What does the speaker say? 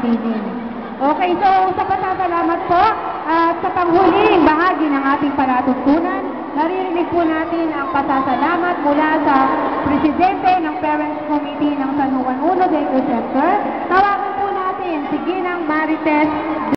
feeling. Okay, so sa pasasalamat po at sa panghuling bahagi ng ating palatuntunan, naririnig po natin ang pasasalamat mula sa Presidente ng Parents Committee ng San Juan Uno Daycare Center. Tawagan po natin si Ginang Marites